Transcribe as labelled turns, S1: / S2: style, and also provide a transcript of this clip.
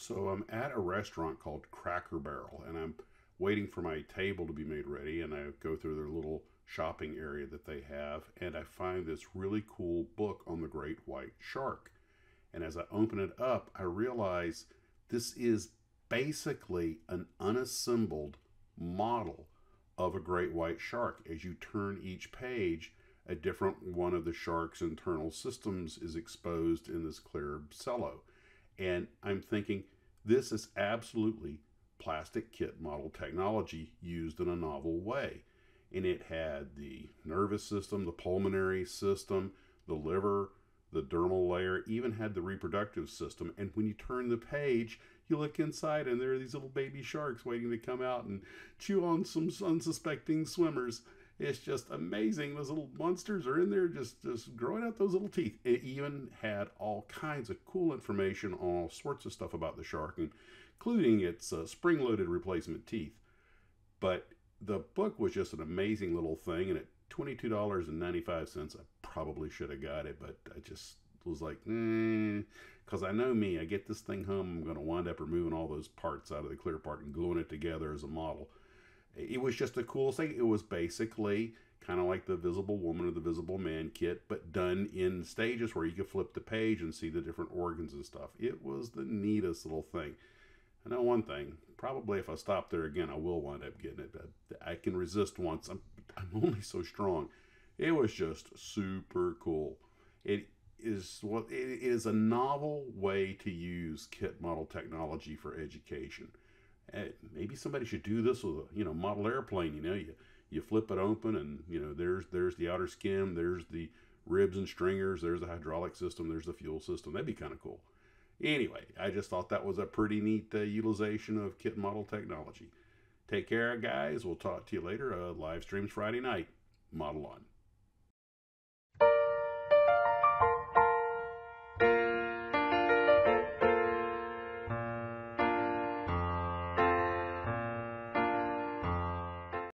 S1: So I'm at a restaurant called Cracker Barrel and I'm waiting for my table to be made ready and I go through their little shopping area that they have and I find this really cool book on the great white shark. And as I open it up, I realize this is basically an unassembled model of a great white shark. As you turn each page, a different one of the shark's internal systems is exposed in this clear cello. And I'm thinking, this is absolutely plastic kit model technology used in a novel way. And it had the nervous system, the pulmonary system, the liver, the dermal layer, even had the reproductive system. And when you turn the page, you look inside and there are these little baby sharks waiting to come out and chew on some unsuspecting swimmers. It's just amazing. Those little monsters are in there just, just growing out those little teeth. It even had all kinds of cool information on all sorts of stuff about the shark, including its uh, spring loaded replacement teeth. But the book was just an amazing little thing, and at $22.95, I probably should have got it, but I just was like, because eh, I know me, I get this thing home, I'm going to wind up removing all those parts out of the clear part and gluing it together as a model it was just the coolest thing. It was basically kind of like the Visible Woman or the Visible Man kit, but done in stages where you could flip the page and see the different organs and stuff. It was the neatest little thing. I know one thing. Probably if I stop there again, I will wind up getting it. But I can resist once. I'm, I'm only so strong. It was just super cool. It is what it is a novel way to use kit model technology for education maybe somebody should do this with a you know model airplane. You know, you you flip it open and you know there's there's the outer skin, there's the ribs and stringers, there's the hydraulic system, there's the fuel system. That'd be kind of cool. Anyway, I just thought that was a pretty neat uh, utilization of kit model technology. Take care, guys. We'll talk to you later. Uh, live streams Friday night. Model on.